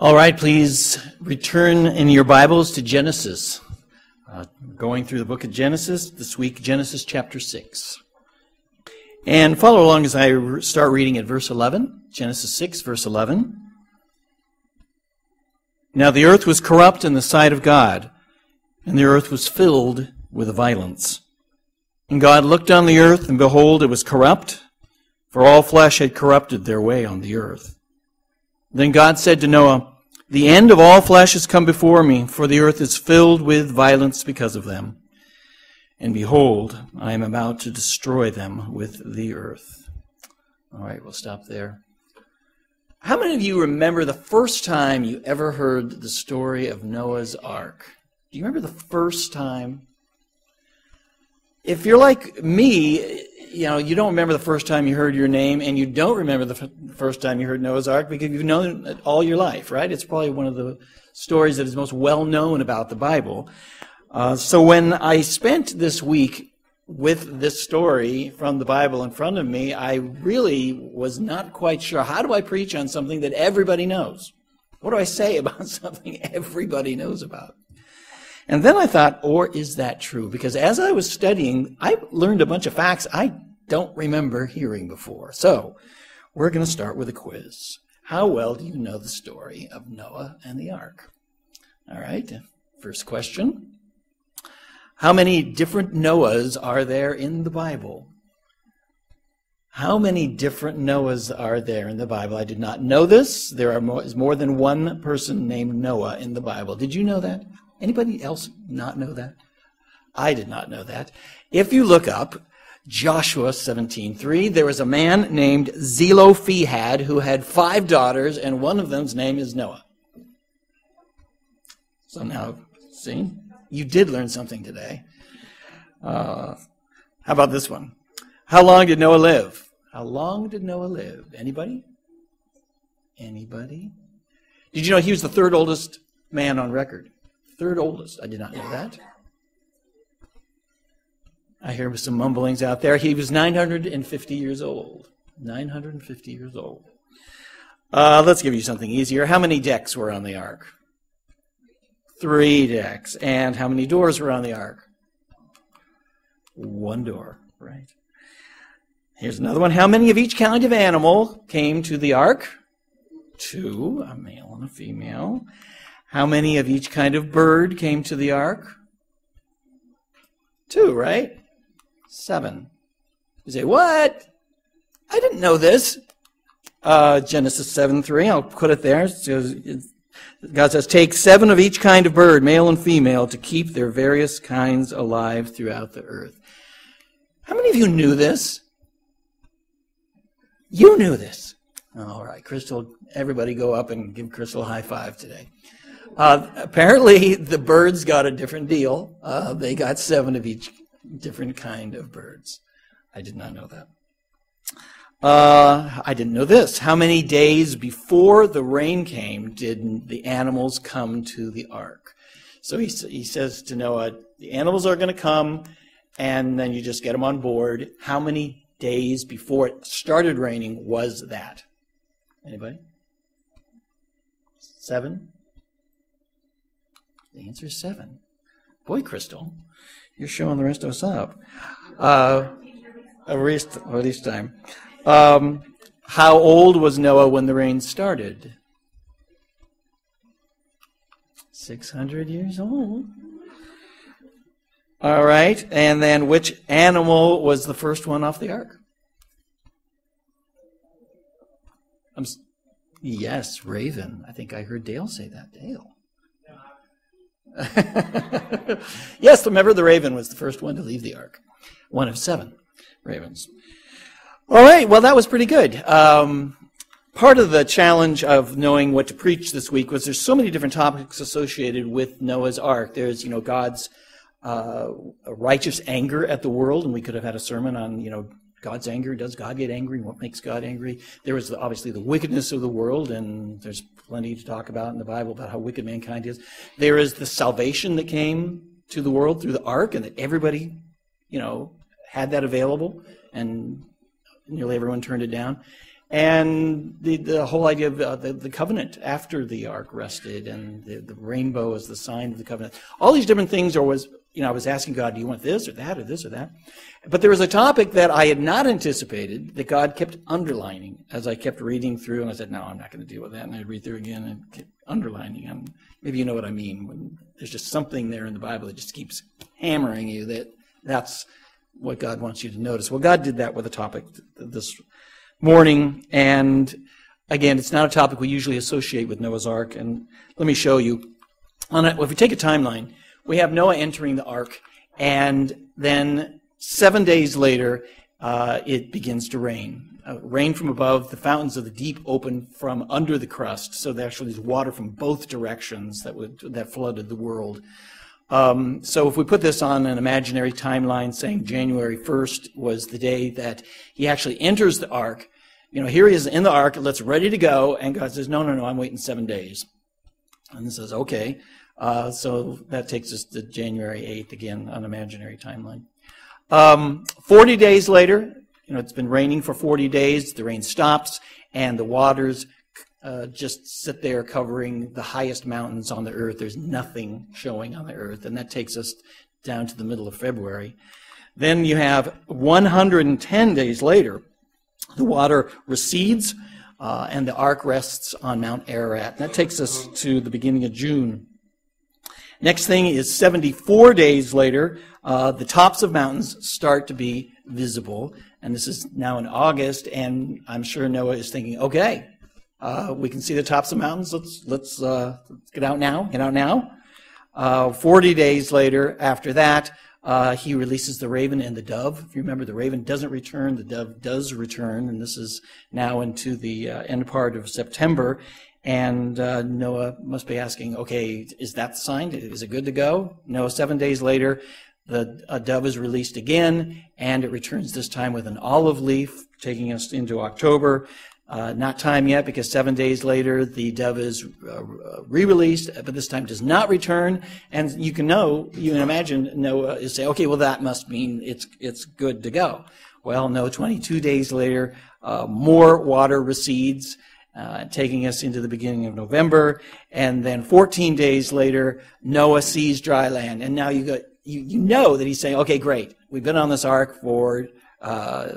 All right, please return in your Bibles to Genesis. Uh, going through the book of Genesis, this week, Genesis chapter 6. And follow along as I start reading at verse 11. Genesis 6, verse 11. Now the earth was corrupt in the sight of God, and the earth was filled with violence. And God looked on the earth, and behold, it was corrupt, for all flesh had corrupted their way on the earth. Then God said to Noah, The end of all flesh has come before me, for the earth is filled with violence because of them. And behold, I am about to destroy them with the earth. All right, we'll stop there. How many of you remember the first time you ever heard the story of Noah's Ark? Do you remember the first time? If you're like me, you know, you don't remember the first time you heard your name, and you don't remember the f- first time you heard Noah's Ark because you've known it all your life, right? It's probably one of the stories that is most well known about the Bible. Uh, so when I spent this week with this story from the Bible in front of me, I really was not quite sure how do I preach on something that everybody knows? What do I say about something everybody knows about? And then I thought, or is that true? Because as I was studying, I learned a bunch of facts I don't remember hearing before. So we're going to start with a quiz. How well do you know the story of Noah and the ark? All right, first question. How many different Noahs are there in the Bible? How many different Noahs are there in the Bible? I did not know this. There are more, is more than one person named Noah in the Bible. Did you know that? Anybody else not know that? I did not know that. If you look up Joshua 17:3, there was a man named Zelophehad who had five daughters, and one of them's name is Noah. So now, see, you did learn something today. Uh, how about this one? How long did Noah live? How long did Noah live? Anybody? Anybody? Did you know he was the third oldest man on record? Third oldest. I did not know that. I hear some mumblings out there. He was 950 years old. 950 years old. Uh, let's give you something easier. How many decks were on the ark? Three decks. And how many doors were on the ark? One door, right? Here's another one. How many of each kind of animal came to the ark? Two, a male and a female. How many of each kind of bird came to the ark? Two, right? Seven. You say, what? I didn't know this. Uh, Genesis 7 3, I'll put it there. God says, Take seven of each kind of bird, male and female, to keep their various kinds alive throughout the earth. How many of you knew this? You knew this. All right, Crystal, everybody go up and give Crystal a high five today. Uh, apparently, the birds got a different deal. Uh, they got seven of each different kind of birds. I did not know that. Uh, I didn't know this. How many days before the rain came did the animals come to the ark? So he, he says to Noah, the animals are going to come, and then you just get them on board. How many days before it started raining was that? Anybody? Seven? The answer is seven. Boy, Crystal, you're showing the rest of us up. Uh, at least, at least time. Um, how old was Noah when the rain started? 600 years old. All right. And then which animal was the first one off the ark? I'm, yes, raven. I think I heard Dale say that. Dale. yes, remember the raven was the first one to leave the ark. One of seven ravens. All right, well, that was pretty good. Um, part of the challenge of knowing what to preach this week was there's so many different topics associated with Noah's Ark. There's, you know, God's uh, righteous anger at the world, and we could have had a sermon on, you know, God's anger. Does God get angry? What makes God angry? There was obviously the wickedness of the world, and there's plenty to talk about in the Bible about how wicked mankind is. There is the salvation that came to the world through the ark, and that everybody, you know, had that available, and nearly everyone turned it down. and the, the whole idea of uh, the, the covenant after the ark rested, and the, the rainbow as the sign of the covenant. All these different things are was, you know, I was asking God, do you want this or that or this or that? But there was a topic that I had not anticipated that God kept underlining as I kept reading through, and I said, no, I'm not going to deal with that. And I'd read through again and keep underlining. And maybe you know what I mean when there's just something there in the Bible that just keeps hammering you that that's what God wants you to notice. Well, God did that with a topic this morning. And again, it's not a topic we usually associate with Noah's Ark. And let me show you. On a, well, if we take a timeline, we have Noah entering the ark, and then seven days later, uh, it begins to rain. Uh, rain from above, the fountains of the deep open from under the crust. So there actually is water from both directions that would that flooded the world. Um, so if we put this on an imaginary timeline, saying January 1st was the day that he actually enters the ark, you know, here he is in the ark, let's ready to go, and God says, no, no, no, I'm waiting seven days. And he says, okay. Uh, so that takes us to January 8th, again, on imaginary timeline. Um, 40 days later, you know, it's been raining for 40 days, the rain stops, and the waters uh, just sit there covering the highest mountains on the earth. There's nothing showing on the earth, and that takes us down to the middle of February. Then you have 110 days later, the water recedes, uh, and the ark rests on Mount Ararat. That takes us to the beginning of June. Next thing is 74 days later, uh, the tops of mountains start to be visible. And this is now in August, and I'm sure Noah is thinking, okay, uh, we can see the tops of mountains. Let's, let's, uh, let's get out now. Get out now. Uh, 40 days later, after that, uh, he releases the raven and the dove. If you remember, the raven doesn't return, the dove does return, and this is now into the uh, end part of September. And uh, Noah must be asking, okay, is that the sign? Is it good to go? No, seven days later, the dove is released again, and it returns this time with an olive leaf, taking us into October. Uh, not time yet because seven days later the dove is uh, re-released, but this time does not return. And you can know, you can imagine Noah is saying, okay, well that must mean it's it's good to go. Well, no. 22 days later, uh, more water recedes, uh, taking us into the beginning of November, and then 14 days later, Noah sees dry land, and now you you you know that he's saying, okay, great, we've been on this ark for uh,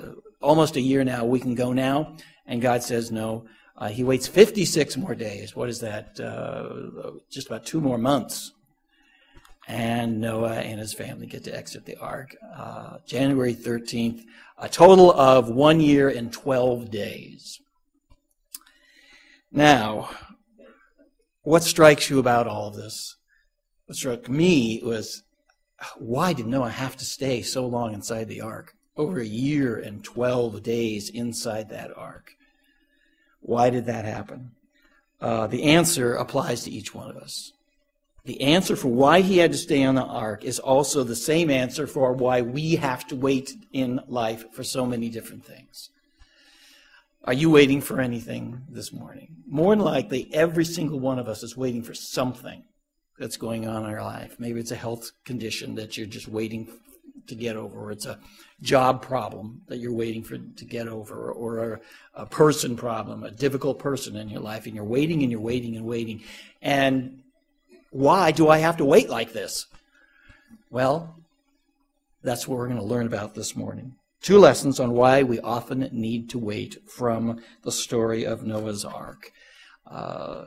almost a year now, we can go now. And God says no. Uh, he waits 56 more days. What is that? Uh, just about two more months. And Noah and his family get to exit the ark. Uh, January 13th, a total of one year and 12 days. Now, what strikes you about all of this? What struck me was why did Noah have to stay so long inside the ark? over a year and 12 days inside that ark. Why did that happen? Uh, the answer applies to each one of us. The answer for why he had to stay on the ark is also the same answer for why we have to wait in life for so many different things. Are you waiting for anything this morning? More than likely, every single one of us is waiting for something that's going on in our life. Maybe it's a health condition that you're just waiting to get over, or it's a job problem that you're waiting for to get over, or a, a person problem, a difficult person in your life, and you're waiting and you're waiting and waiting. And why do I have to wait like this? Well, that's what we're going to learn about this morning. Two lessons on why we often need to wait from the story of Noah's Ark. Uh,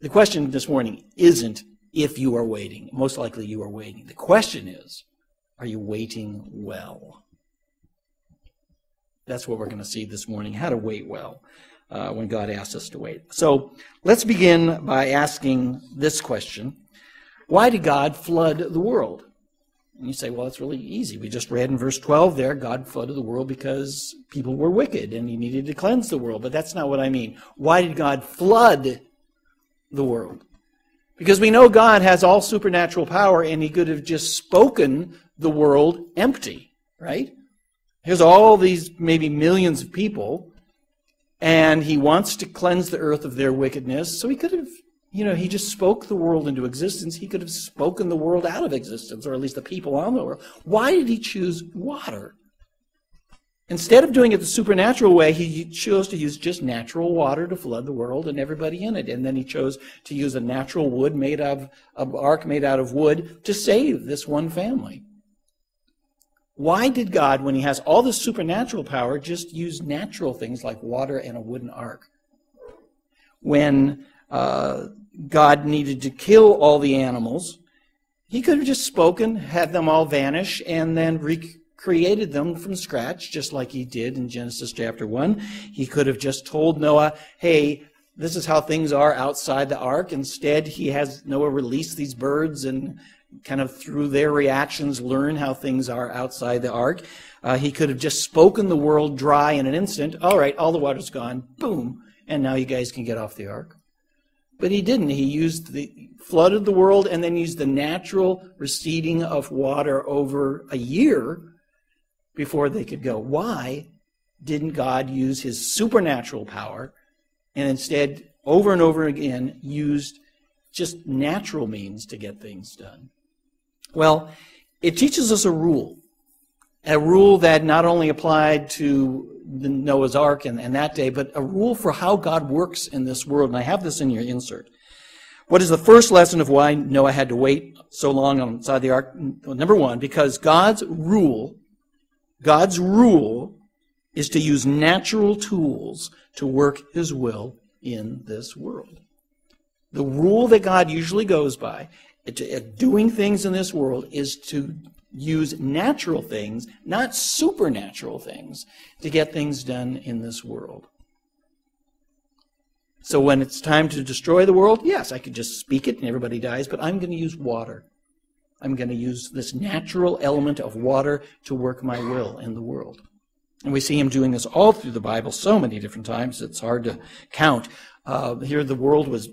the question this morning isn't if you are waiting. Most likely you are waiting. The question is, are you waiting well? That's what we're going to see this morning how to wait well uh, when God asks us to wait. So let's begin by asking this question Why did God flood the world? And you say, well, it's really easy. We just read in verse 12 there God flooded the world because people were wicked and he needed to cleanse the world. But that's not what I mean. Why did God flood the world? Because we know God has all supernatural power and he could have just spoken the world empty, right? Here's all these maybe millions of people and he wants to cleanse the earth of their wickedness. So he could have, you know, he just spoke the world into existence. He could have spoken the world out of existence, or at least the people on the world. Why did he choose water? Instead of doing it the supernatural way, he chose to use just natural water to flood the world and everybody in it. And then he chose to use a natural wood made of, an ark made out of wood to save this one family. Why did God, when he has all this supernatural power, just use natural things like water and a wooden ark? When God needed to kill all the animals, he could have just spoken, had them all vanish, and then recreated them from scratch, just like he did in Genesis chapter 1. He could have just told Noah, hey, this is how things are outside the ark. Instead, he has Noah release these birds and kind of through their reactions learn how things are outside the ark. Uh, he could have just spoken the world dry in an instant. All right, all the water's gone. Boom. And now you guys can get off the ark. But he didn't. He used the flooded the world and then used the natural receding of water over a year before they could go. Why didn't God use his supernatural power and instead over and over again used just natural means to get things done? Well, it teaches us a rule. A rule that not only applied to the Noah's Ark and, and that day, but a rule for how God works in this world. And I have this in your insert. What is the first lesson of why Noah had to wait so long outside the ark? Number one, because God's rule, God's rule is to use natural tools to work his will in this world. The rule that God usually goes by doing things in this world is to use natural things, not supernatural things, to get things done in this world. So when it's time to destroy the world, yes, I could just speak it and everybody dies, but I'm going to use water. I'm going to use this natural element of water to work my will in the world. And we see him doing this all through the Bible so many different times, it's hard to count. Uh, here, the world was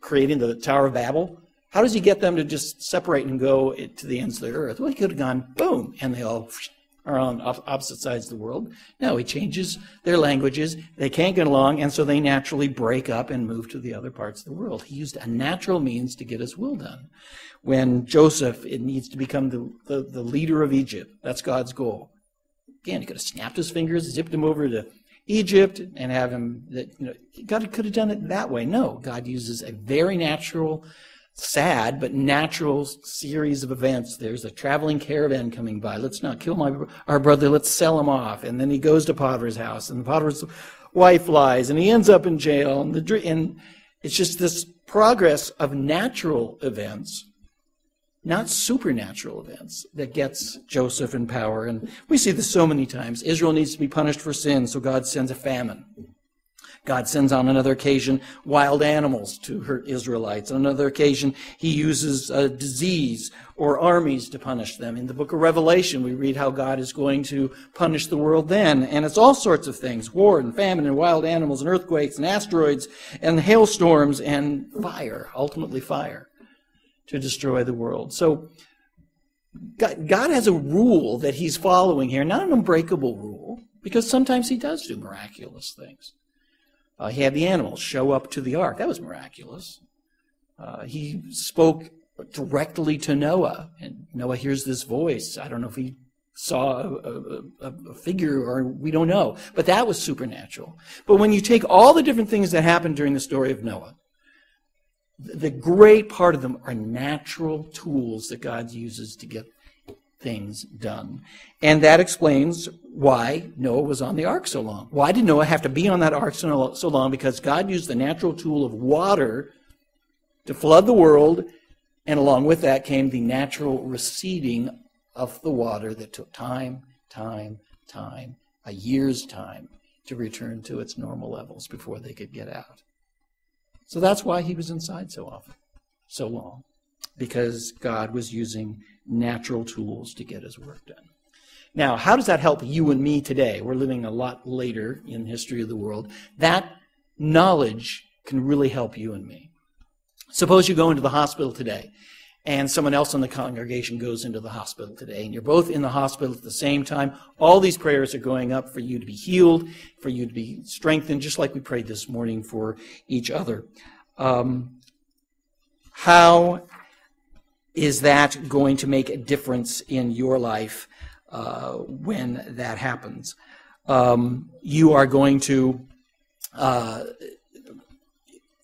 creating the Tower of Babel. How does he get them to just separate and go to the ends of the earth? Well, he could have gone boom, and they all are on opposite sides of the world. No, he changes their languages. They can't get along, and so they naturally break up and move to the other parts of the world. He used a natural means to get his will done. When Joseph it needs to become the, the, the leader of Egypt, that's God's goal. Again, he could have snapped his fingers, zipped him over to Egypt, and have him. That you know, God could have done it that way. No, God uses a very natural sad but natural series of events. There's a traveling caravan coming by. Let's not kill my our brother. Let's sell him off. And then he goes to Potiphar's house, and Potiphar's wife lies, and he ends up in jail. And the and it's just this progress of natural events, not supernatural events, that gets Joseph in power. And we see this so many times. Israel needs to be punished for sin, so God sends a famine. God sends on another occasion wild animals to hurt Israelites. On another occasion, he uses a disease or armies to punish them. In the book of Revelation, we read how God is going to punish the world then. And it's all sorts of things war and famine and wild animals and earthquakes and asteroids and hailstorms and fire, ultimately fire, to destroy the world. So, God has a rule that he's following here, not an unbreakable rule, because sometimes he does do miraculous things. Uh, he had the animals show up to the ark. That was miraculous. Uh, he spoke directly to Noah, and Noah hears this voice. I don't know if he saw a, a, a, figure or we don't know, but that was supernatural. But when you take all the different things that happened during the story of Noah, the great part of them are natural tools that God uses to get things done. And that explains why Noah was on the ark so long. Why did Noah have to be on that ark so, long? Because God used the natural tool of water to flood the world, and along with that came the natural receding of the water that took time, time, time, a year's time to return to its normal levels before they could get out. So that's why he was inside so often, so long, because God was using natural tools to get his work done. Now, how does that help you and me today? We're living a lot later in the history of the world. That knowledge can really help you and me. Suppose you go into the hospital today and someone else in the congregation goes into the hospital today, and you're both in the hospital at the same time. All these prayers are going up for you to be healed, for you to be strengthened, just like we prayed this morning for each other. Um, how is that going to make a difference in your life uh, when that happens? um, you are going to. Uh,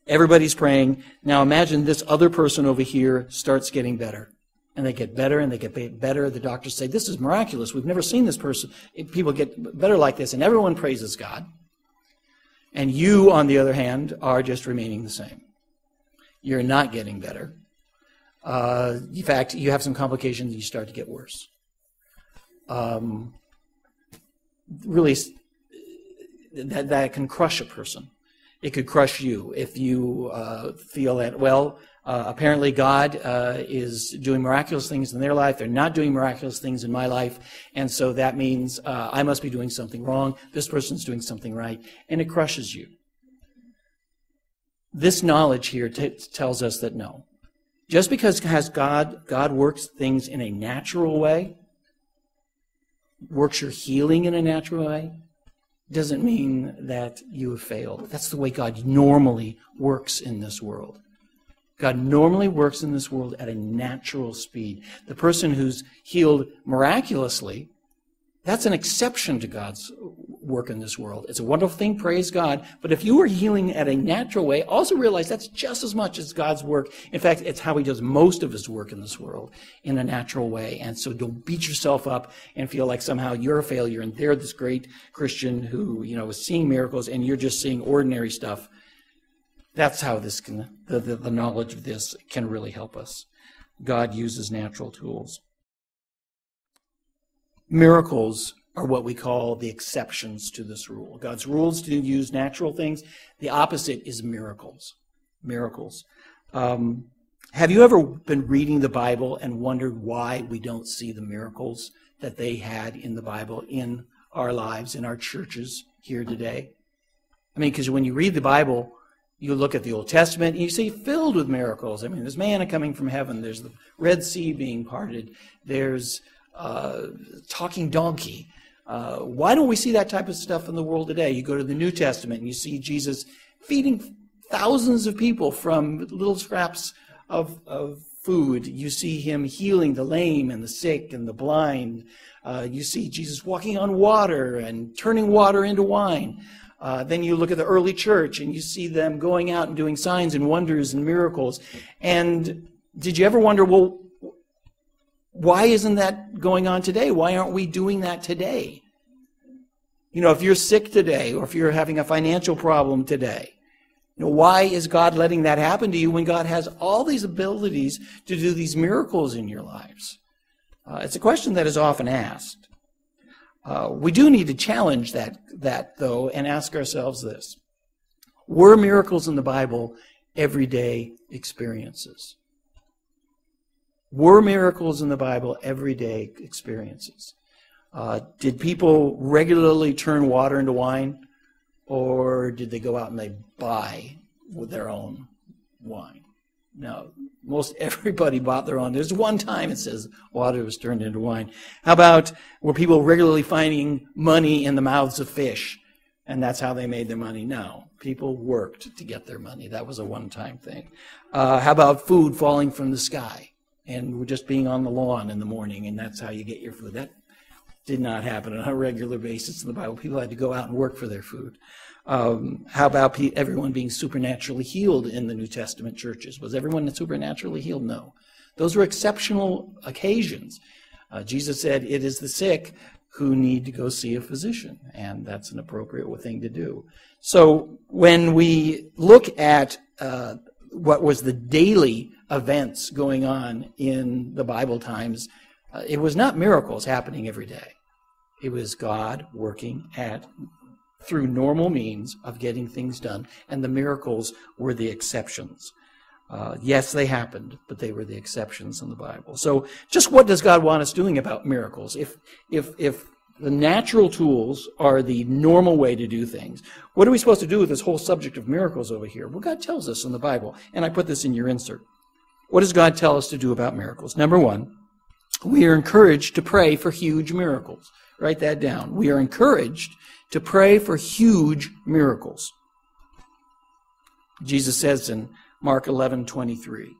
everybody's praying. Now imagine this other person over here starts getting better. And they get better and they get better. The doctors say, This is miraculous. We've never seen this person. People get better like this. And everyone praises God. And you, on the other hand, are just remaining the same. You're not getting better. Uh, in fact, you have some complications, you start to get worse. Um, really, that, that can crush a person. It could crush you if you uh, feel that, well, uh, apparently God uh, is doing miraculous things in their life. They're not doing miraculous things in my life. And so that means uh, I must be doing something wrong. This person's doing something right. And it crushes you. This knowledge here tells us that no. Just because has God, God works things in a natural way, works your healing in a natural way, doesn't mean that you have failed. That's the way God normally works in this world. God normally works in this world at a natural speed. The person who's healed miraculously, that's an exception to God's work in this world. It's a wonderful thing, praise God. But if you are healing at a natural way, also realize that's just as much as God's work. In fact, it's how He does most of His work in this world in a natural way. And so don't beat yourself up and feel like somehow you're a failure and they're this great Christian who, you know, is seeing miracles and you're just seeing ordinary stuff. That's how this can, the, the, the knowledge of this can really help us. God uses natural tools. Miracles are what we call the exceptions to this rule. God's rules to use natural things. The opposite is miracles. Miracles. Um, have you ever been reading the Bible and wondered why we don't see the miracles that they had in the Bible in our lives, in our churches here today? I mean, because when you read the Bible, you look at the Old Testament and you see filled with miracles. I mean, there's manna coming from heaven, there's the Red Sea being parted, there's uh, talking donkey, uh, why don't we see that type of stuff in the world today? You go to the New Testament and you see Jesus feeding thousands of people from little scraps of, of food. You see him healing the lame and the sick and the blind. Uh, you see Jesus walking on water and turning water into wine. Uh, then you look at the early church and you see them going out and doing signs and wonders and miracles. And did you ever wonder, well, why isn't that going on today? Why aren't we doing that today? You know, if you're sick today or if you're having a financial problem today, you know, why is God letting that happen to you when God has all these abilities to do these miracles in your lives? Uh, it's a question that is often asked. Uh, we do need to challenge that, that, though, and ask ourselves this. Were miracles in the Bible everyday experiences? Were miracles in the Bible everyday experiences? Uh, did people regularly turn water into wine, or did they go out and they buy with their own wine? No, most everybody bought their own. There's one time it says water was turned into wine. How about were people regularly finding money in the mouths of fish, and that's how they made their money? No, people worked to get their money. That was a one-time thing. Uh, how about food falling from the sky? and we're just being on the lawn in the morning, and that's how you get your food. That did not happen on a regular basis in the Bible. People had to go out and work for their food. Um, how about pe- everyone being supernaturally healed in the New Testament churches? Was everyone supernaturally healed? No. Those were exceptional occasions. Uh, Jesus said, It is the sick who need to go see a physician, and that's an appropriate thing to do. So when we look at uh, what was the daily events going on in the Bible times, uh, it was not miracles happening every day. It was God working at through normal means of getting things done, and the miracles were the exceptions. Uh, yes, they happened, but they were the exceptions in the Bible. So, just what does God want us doing about miracles? If if if the natural tools are the normal way to do things, what are we supposed to do with this whole subject of miracles over here? Well, God tells us in the Bible, and I put this in your insert. What does God tell us to do about miracles? Number one, we are encouraged to pray for huge miracles. Write that down. We are encouraged to pray for huge miracles. Jesus says in Mark 11, 23,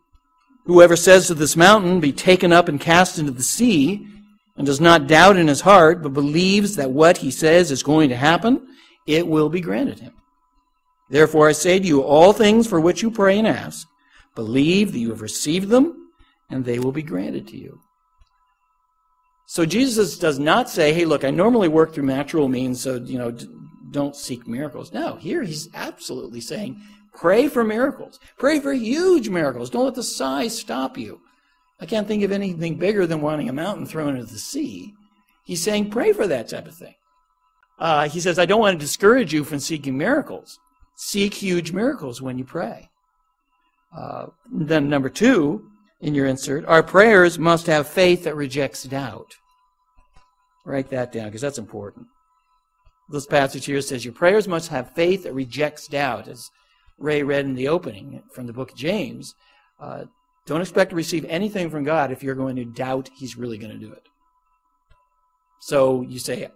Whoever says to this mountain, be taken up and cast into the sea, and does not doubt in his heart, but believes that what he says is going to happen, it will be granted him. Therefore I say to you, all things for which you pray and ask, believe that you have received them, and they will be granted to you. So Jesus does not say, hey, look, I normally work through natural means, so, you know, don't seek miracles. No, here he's absolutely saying, pray for miracles. Pray for huge miracles. Don't let the size stop you. I can't think of anything bigger than wanting a mountain thrown into the sea. He's saying, pray for that type of thing. Uh, he says, I don't want to discourage you from seeking miracles. Seek huge miracles when you pray. Uh, then, number two, in your insert, our prayers must have faith that rejects doubt. Write that down because that's important. This passage here says, Your prayers must have faith that rejects doubt, as Ray read in the opening from the book of James. Uh, don't expect to receive anything from God if you're going to doubt He's really going to do it. So you say,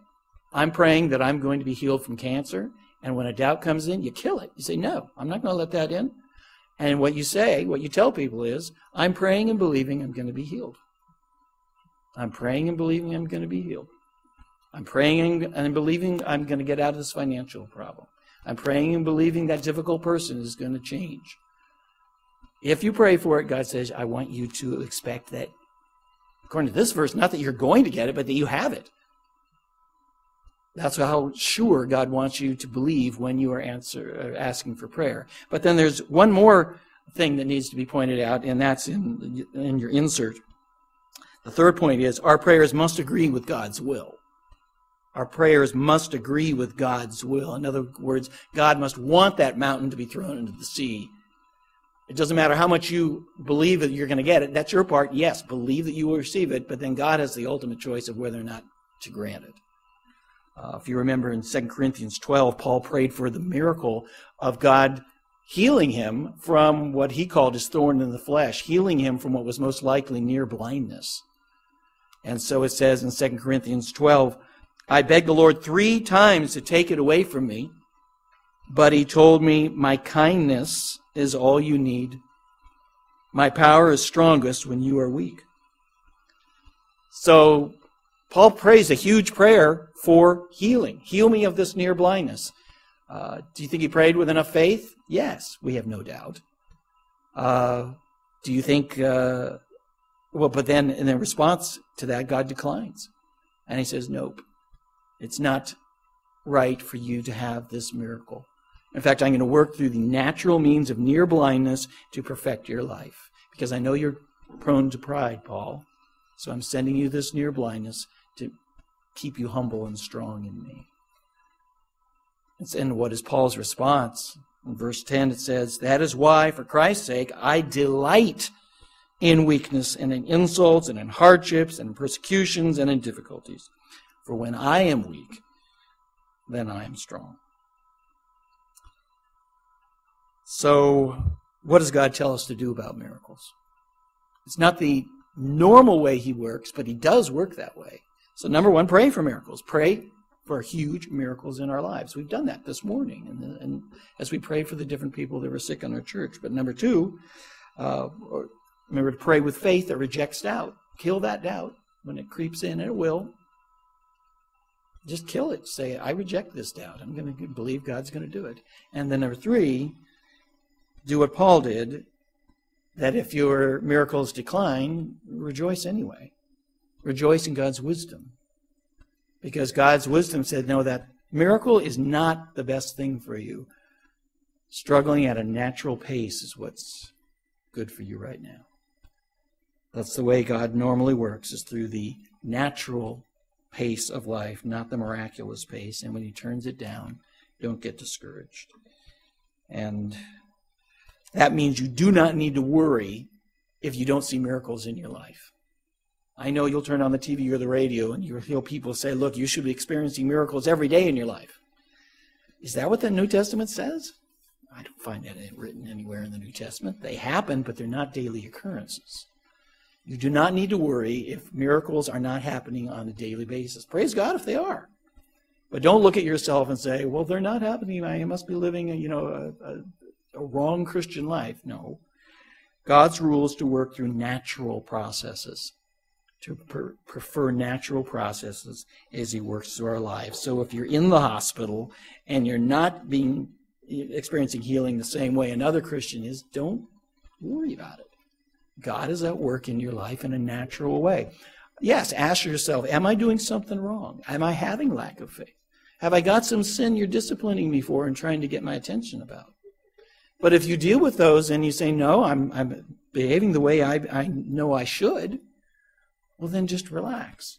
I'm praying that I'm going to be healed from cancer. And when a doubt comes in, you kill it. You say, No, I'm not going to let that in. And what you say, what you tell people is, I'm praying and believing I'm going to be healed. I'm praying and believing I'm going to be healed. I'm praying and believing I'm going to get out of this financial problem. I'm praying and believing that difficult person is going to change. If you pray for it, God says, I want you to expect that, according to this verse, not that you're going to get it, but that you have it. That's how sure God wants you to believe when you are answer, uh, asking for prayer. But then there's one more thing that needs to be pointed out, and that's in, in your insert. The third point is our prayers must agree with God's will. Our prayers must agree with God's will. In other words, God must want that mountain to be thrown into the sea. It doesn't matter how much you believe that you're going to get it. That's your part. Yes, believe that you will receive it, but then God has the ultimate choice of whether or not to grant it. Uh, if you remember in 2 Corinthians 12, Paul prayed for the miracle of God healing him from what he called his thorn in the flesh, healing him from what was most likely near blindness. And so it says in 2 Corinthians 12, I begged the Lord three times to take it away from me, but he told me, My kindness is all you need. My power is strongest when you are weak. So Paul prays a huge prayer for healing. Heal me of this near blindness. Uh, do you think he prayed with enough faith? Yes, we have no doubt. Uh, do you think, uh, well, but then in the response to that, God declines. And he says, nope, it's not right for you to have this miracle. In fact, I'm going to work through the natural means of near blindness to perfect your life. Because I know you're prone to pride, Paul. So I'm sending you this near blindness to keep you humble and strong in me. In what is Paul's response. In verse 10, it says, That is why, for Christ's sake, I delight in weakness and in insults and in hardships and persecutions and in difficulties. For when I am weak, then I am strong. So, what does God tell us to do about miracles? It's not the normal way He works, but He does work that way. So, number one, pray for miracles. Pray for huge miracles in our lives. We've done that this morning, and, and as we pray for the different people that were sick in our church. But number two, uh, remember to pray with faith that rejects doubt. Kill that doubt when it creeps in, and it will. Just kill it. Say, I reject this doubt. I'm going to believe God's going to do it. And then number three, do what Paul did that if your miracles decline, rejoice anyway. Rejoice in God's wisdom. Because God's wisdom said, no, that miracle is not the best thing for you. Struggling at a natural pace is what's good for you right now. That's the way God normally works, is through the natural pace of life, not the miraculous pace. And when He turns it down, don't get discouraged. And that means you do not need to worry if you don't see miracles in your life. I know you'll turn on the TV or the radio and you'll hear people say, look, you should be experiencing miracles every day in your life. Is that what the New Testament says? I don't find that written anywhere in the New Testament. They happen, but they're not daily occurrences. You do not need to worry if miracles are not happening on a daily basis. Praise God if they are. But don't look at yourself and say, well, they're not happening. I must be living, a, you know, a, a, a wrong Christian life. No. God's rule is to work through natural processes to per- prefer natural processes as he works through our lives. So if you're in the hospital and you're not being experiencing healing the same way another Christian is, don't worry about it. God is at work in your life in a natural way. Yes, ask yourself, am I doing something wrong? Am I having lack of faith? Have I got some sin you're disciplining me for and trying to get my attention about? But if you deal with those and you say, no, I'm, I'm behaving the way I, I know I should, well, then just relax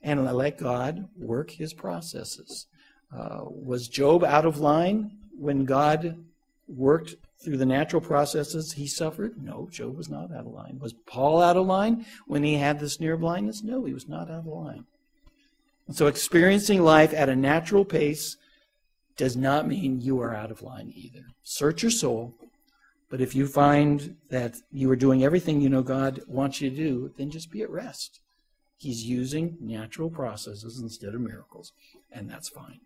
and let God work his processes. Uh, was Job out of line when God worked through the natural processes he suffered? No, Job was not out of line. Was Paul out of line when he had this near blindness? No, he was not out of line. And so experiencing life at a natural pace does not mean you are out of line either. Search your soul, but if you find that you are doing everything you know God wants you to do, then just be at rest. He's using natural processes instead of miracles, and that's fine.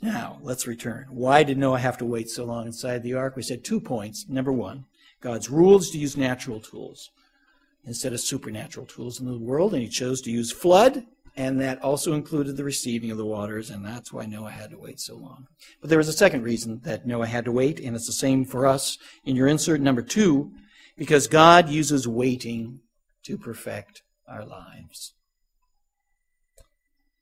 Now, let's return. Why did Noah have to wait so long inside the ark? We said two points. Number one, God's rules to use natural tools instead of supernatural tools in the world, and he chose to use flood, and that also included the receiving of the waters, and that's why Noah had to wait so long. But there was a second reason that Noah had to wait, and it's the same for us in your insert number two, because God uses waiting to perfect our lives.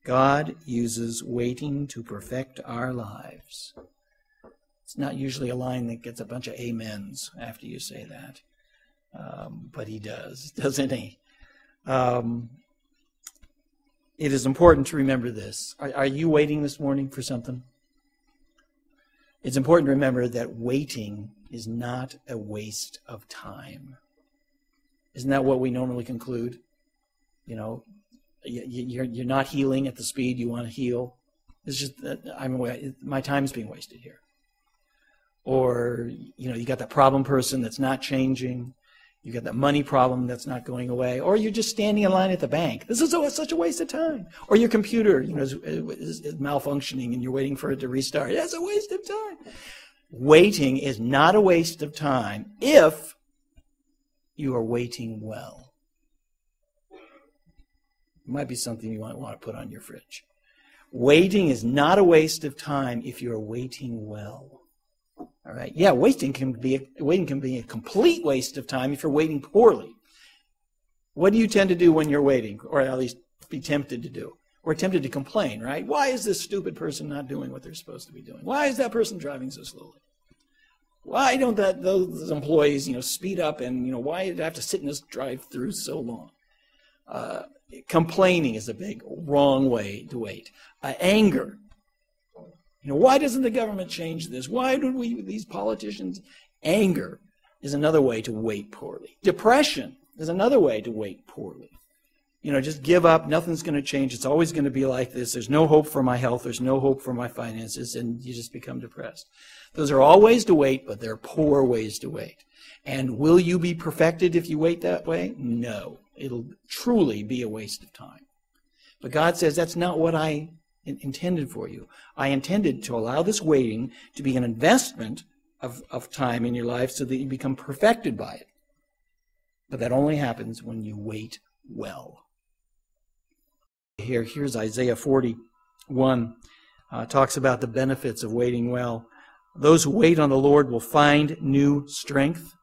God uses waiting to perfect our lives. It's not usually a line that gets a bunch of amens after you say that, um, but he does, doesn't he? Um, it is important to remember this. Are, are you waiting this morning for something? It's important to remember that waiting is not a waste of time. Isn't that what we normally conclude? You know, you're, you're not healing at the speed you want to heal. It's just I'm my time's being wasted here. Or you know, you got that problem person that's not changing. You got that money problem that's not going away, or you're just standing in line at the bank. This is a, such a waste of time. Or your computer, you know, is, is, is malfunctioning and you're waiting for it to restart. That's a waste of time. Waiting is not a waste of time if you are waiting well. It might be something you might want to put on your fridge. Waiting is not a waste of time if you're waiting well. All right. Yeah, waiting can be a, waiting can be a complete waste of time if you're waiting poorly. What do you tend to do when you're waiting, or at least be tempted to do? We're tempted to complain, right? Why is this stupid person not doing what they're supposed to be doing? Why is that person driving so slowly? Why don't that those employees, you know, speed up and you know why did I have to sit in this drive-through so long? Uh, complaining is a big wrong way to wait. Uh, anger. You know, why doesn't the government change this? Why do we, these politicians? Anger is another way to wait poorly. Depression is another way to wait poorly. You know, just give up. Nothing's going to change. It's always going to be like this. There's no hope for my health. There's no hope for my finances. And you just become depressed. Those are all ways to wait, but they're poor ways to wait. And will you be perfected if you wait that way? No it'll truly be a waste of time. But God says, that's not what I intended for you. I intended to allow this waiting to be an investment of, of time in your life so that you become perfected by it. But that only happens when you wait well. Here, here's Isaiah 41. Uh, talks about the benefits of waiting well. Those who wait on the Lord will find new strength.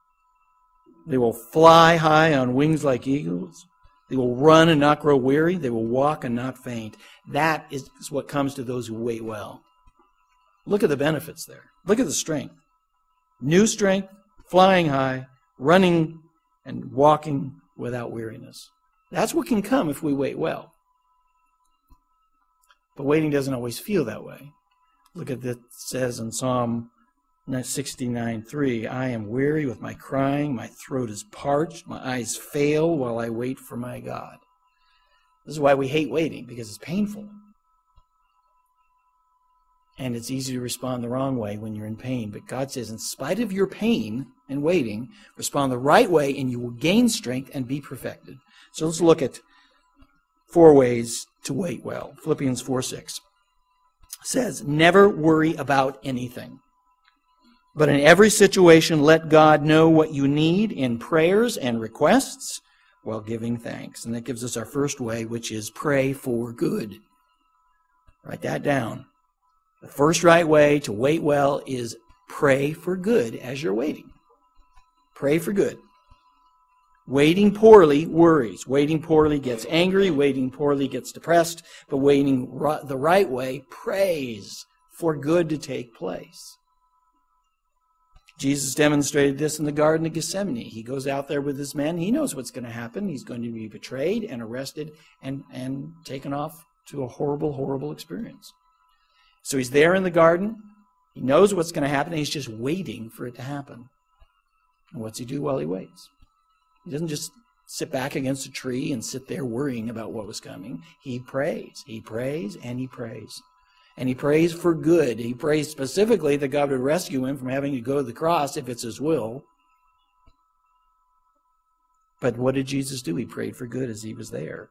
They will fly high on wings like eagles. They will run and not grow weary. They will walk and not faint. That is what comes to those who wait well. Look at the benefits there. Look at the strength. New strength, flying high, running and walking without weariness. That's what can come if we wait well. But waiting doesn't always feel that way. Look at this says in Psalm 69.3 I am weary with my crying, my throat is parched, my eyes fail while I wait for my God. This is why we hate waiting, because it's painful. And it's easy to respond the wrong way when you're in pain. But God says, in spite of your pain and waiting, respond the right way and you will gain strength and be perfected. So let's look at four ways to wait well. Philippians 4 6 says, Never worry about anything But in every situation, let God know what you need in prayers and requests while giving thanks. And that gives us our first way, which is pray for good. Write that down. The first right way to wait well is pray for good as you're waiting. Pray for good. Waiting poorly worries. Waiting poorly gets angry. Waiting poorly gets depressed. But waiting the right way prays for good to take place. Jesus demonstrated this in the Garden of Gethsemane. He goes out there with his men. He knows what's going to happen. He's going to be betrayed and arrested and, and taken off to a horrible, horrible experience. So he's there in the garden. He knows what's going to happen, he's just waiting for it to happen. And what's he do while he waits? He doesn't just sit back against a tree and sit there worrying about what was coming. He prays. He prays and he prays. And he prays for good. He prays specifically that God would rescue him from having to go to the cross if it's his will. But what did Jesus do? He prayed for good as he was there.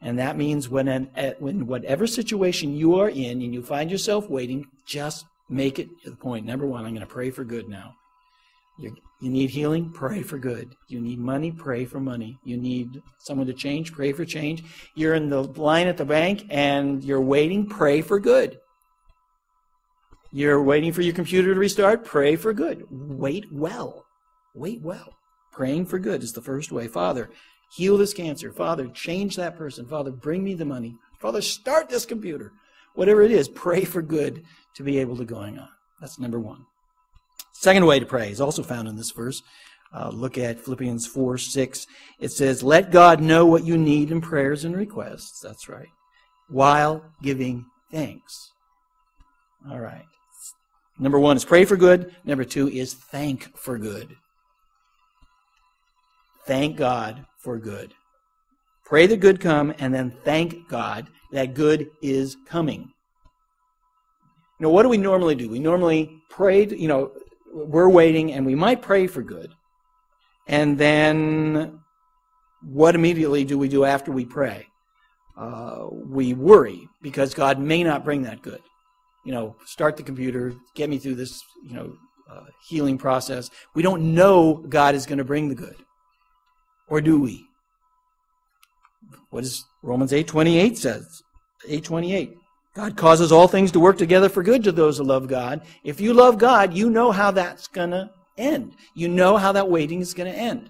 And that means when, an, when whatever situation you are in and you find yourself waiting, just make it to the point. Number one, I'm going to pray for good now. You, you need healing? Pray for good. You need money? Pray for money. You need someone to change? Pray for change. You're in the line at the bank and you're waiting? Pray for good. You're waiting for your computer to restart? Pray for good. Wait well. Wait well. Praying for good is the first way. Father, heal this cancer. Father, change that person. Father, bring me the money. Father, start this computer. Whatever it is, pray for good to be able to going on. That's number one. Second way to pray is also found in this verse. Uh, look at Philippians 4 6. It says, Let God know what you need in prayers and requests. That's right. While giving thanks. All right. Number one is pray for good. Number two is thank for good. Thank God for good. Pray that good come, and then thank God that good is coming. Know, what do we normally do? We normally pray, to, you know, we're waiting and we might pray for good. And then what immediately do we do after we pray? Uh, we worry because God may not bring that good. You know, start the computer, get me through this, you know, uh, healing process. We don't know God is going to bring the good. Or do we? What does Romans 8:28 says? 8:28. God causes all things to work together for good to those who love God. If you love God, you know how that's going to end. You know how that waiting is going to end.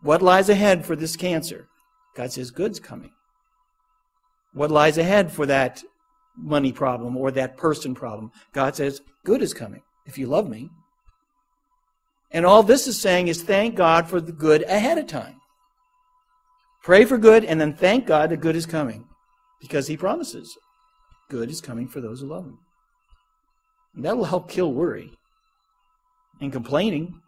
What lies ahead for this cancer? God says good's coming. What lies ahead for that money problem or that person problem? God says good is coming if you love me. And all this is saying is thank God for the good ahead of time. Pray for good and then thank God that good is coming because he promises good is coming for those who love him. And that will help kill worry and complaining.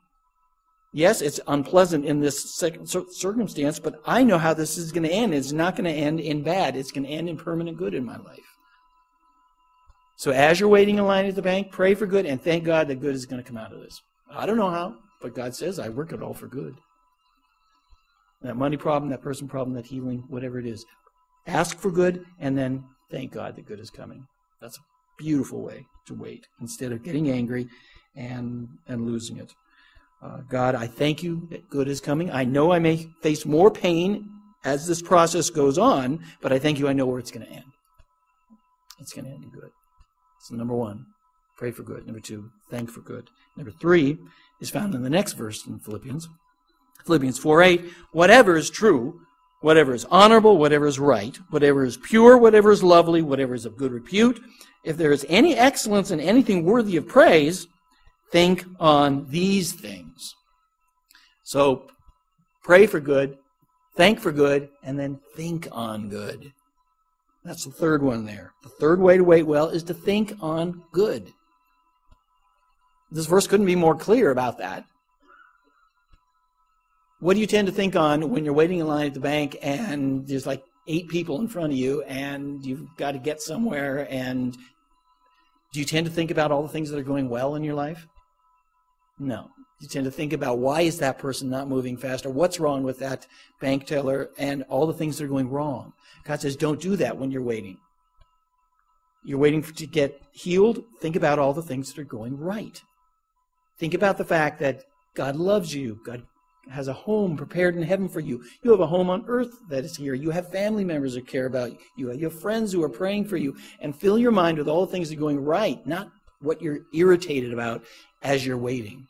Yes, it's unpleasant in this circumstance, but I know how this is going to end. It's not going to end in bad, it's going to end in permanent good in my life. So as you're waiting in line at the bank, pray for good and thank God that good is going to come out of this. I don't know how, but God says I work it all for good. That money problem, that person problem, that healing, whatever it is. Ask for good and then thank God that good is coming. That's a beautiful way to wait instead of getting angry and, and losing it. Uh, God, I thank you that good is coming. I know I may face more pain as this process goes on, but I thank you I know where it's going to end. It's going to end in good. So, number one, pray for good. Number two, thank for good. Number three is found in the next verse in Philippians. Philippians 4 8. Whatever is true, whatever is honorable, whatever is right, whatever is pure, whatever is lovely, whatever is of good repute, if there is any excellence in anything worthy of praise, think on these things. So pray for good, thank for good, and then think on good. That's the third one there. The third way to wait well is to think on good. This verse couldn't be more clear about that. What do you tend to think on when you're waiting in line at the bank and there's like eight people in front of you and you've got to get somewhere and do you tend to think about all the things that are going well in your life? No. You tend to think about why is that person not moving faster? What's wrong with that bank teller and all the things that are going wrong? God says don't do that when you're waiting. You're waiting to get healed. Think about all the things that are going right. Think about the fact that God loves you. God has a home prepared in heaven for you. You have a home on earth that is here. You have family members that care about you. You have friends who are praying for you. And fill your mind with all the things that are going right, not what you're irritated about as you're waiting.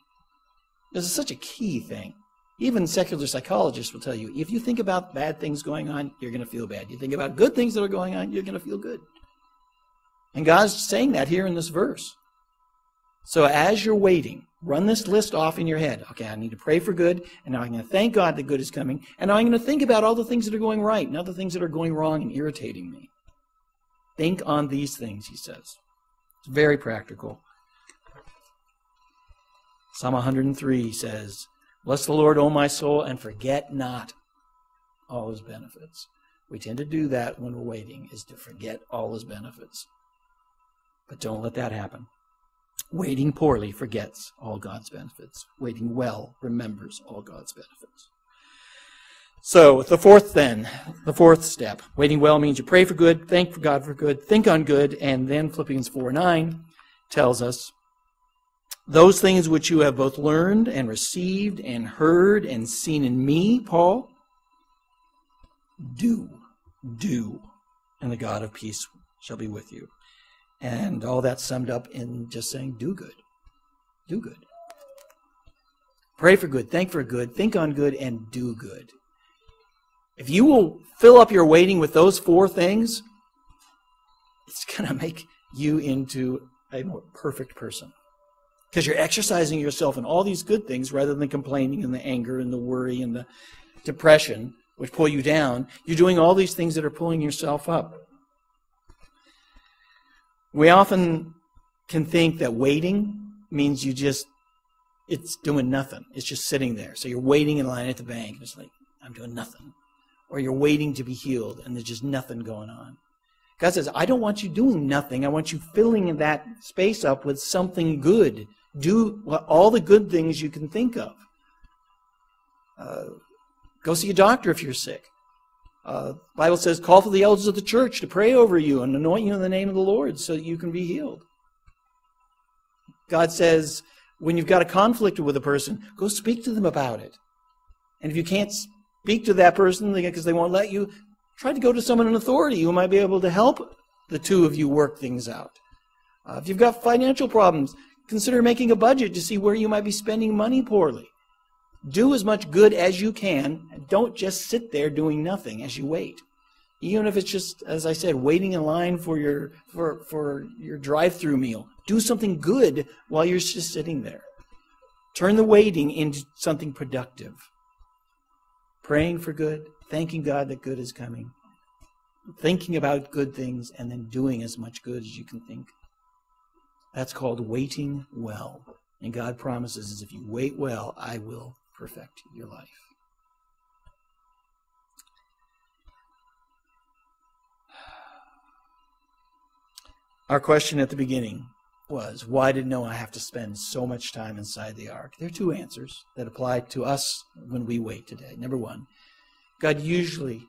This is such a key thing. Even secular psychologists will tell you if you think about bad things going on, you're going to feel bad. You think about good things that are going on, you're going to feel good. And God's saying that here in this verse. So as you're waiting, run this list off in your head. Okay, I need to pray for good, and now I'm going to thank God that good is coming, and now I'm going to think about all the things that are going right, not the things that are going wrong and irritating me. Think on these things, he says. It's very practical. Psalm 103 says, Bless the Lord, O my soul, and forget not all his benefits. We tend to do that when we're waiting, is to forget all his benefits. But don't let that happen. Waiting poorly forgets all God's benefits. Waiting well remembers all God's benefits. So, the fourth then, the fourth step. Waiting well means you pray for good, thank for God for good, think on good, and then Philippians 4 9 tells us those things which you have both learned and received and heard and seen in me, Paul, do, do, and the God of peace shall be with you. And all that summed up in just saying, do good. Do good. Pray for good, thank for good, think on good, and do good. If you will fill up your waiting with those four things, it's going to make you into a more perfect person because you're exercising yourself in all these good things rather than complaining and the anger and the worry and the depression which pull you down you're doing all these things that are pulling yourself up we often can think that waiting means you just it's doing nothing. It's just sitting there. So you're waiting in line at the bank and it's like i'm doing nothing. Or you're waiting to be healed and there's just nothing going on. God says i don't want you doing nothing. I want you filling that space up with something good. Do all the good things you can think of. Uh, go see a doctor if you're sick. Uh, Bible says, call for the elders of the church to pray over you and anoint you in the name of the Lord so that you can be healed. God says, when you've got a conflict with a person, go speak to them about it. And if you can't speak to that person because they won't let you, try to go to someone in authority who might be able to help the two of you work things out. Uh, if you've got financial problems, Consider making a budget to see where you might be spending money poorly. Do as much good as you can, don't just sit there doing nothing as you wait. Even if it's just, as I said, waiting in line for your for, for your drive-through meal. Do something good while you're just sitting there. Turn the waiting into something productive. Praying for good, thanking God that good is coming, thinking about good things, and then doing as much good as you can think. That's called waiting well. And God promises if you wait well, I will perfect your life. Our question at the beginning was why did Noah have to spend so much time inside the ark? There are two answers that apply to us when we wait today. Number one, God usually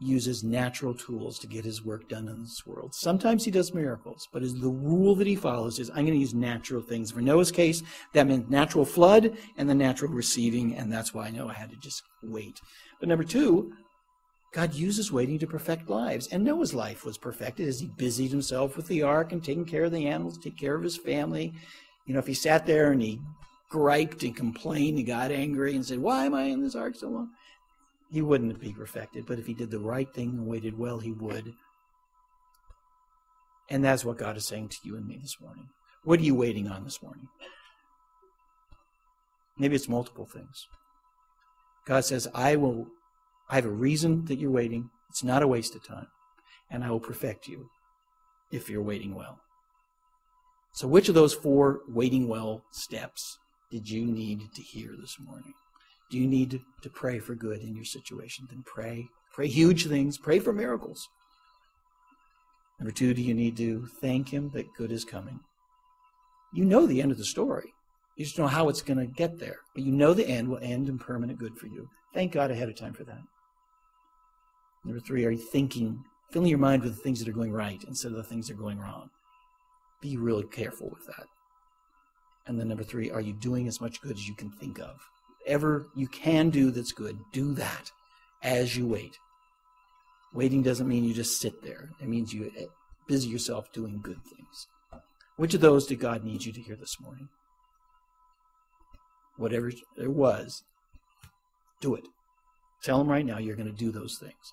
uses natural tools to get his work done in this world. Sometimes he does miracles, but the rule that he follows is I'm going to use natural things. For Noah's case, that meant natural flood and the natural receiving, and that's why Noah had to just wait. But number two, God uses waiting to perfect lives. And Noah's life was perfected as he busied himself with the ark and taking care of the animals, take care of his family. You know, if he sat there and he griped and complained and got angry and said, Why am I in this ark so long? He wouldn't be perfected, but if he did the right thing and waited well, he would. And that's what God is saying to you and me this morning. What are you waiting on this morning? Maybe it's multiple things. God says, I will, I have a reason that you're waiting. It's not a waste of time. And I will perfect you if you're waiting well. So, which of those four waiting well steps did you need to hear this morning? Do you need to pray for good in your situation? Then pray. Pray huge things. Pray for miracles. Number two, do you need to thank Him that good is coming? You know the end of the story. You just know how it's going to get there. But you know the end will end in permanent good for you. Thank God ahead of time for that. Number three, are you thinking filling your mind with the things that are going right instead of the things that are going wrong. Be really careful with that. And then number three, are you doing as much good as you can think of? Whatever you can do that's good, do that as you wait. Waiting doesn't mean you just sit there. It means you eh, busy yourself doing good things. Which of those did God need you to hear this morning? Whatever it was, do it. Tell him right now you're going to do those things.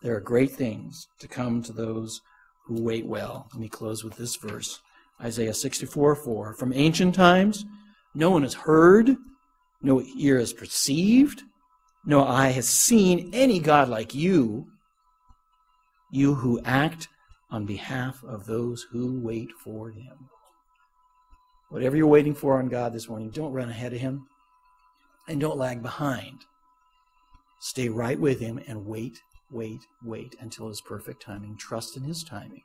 There are great things to come to those who wait well. Let me close with this verse Isaiah 64 4. From ancient times, no one has heard, no ear has perceived, no eye has seen any God like you, you who act on behalf of those who wait for him. Whatever you're waiting for on God this morning, don't run ahead of him and don't lag behind. Stay right with him and wait, wait, wait until his perfect timing. Trust in his timing.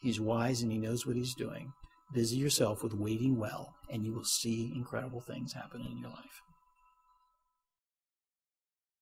He's wise and he knows what he's doing. Busy yourself with waiting well, and you will see incredible things happen in your life.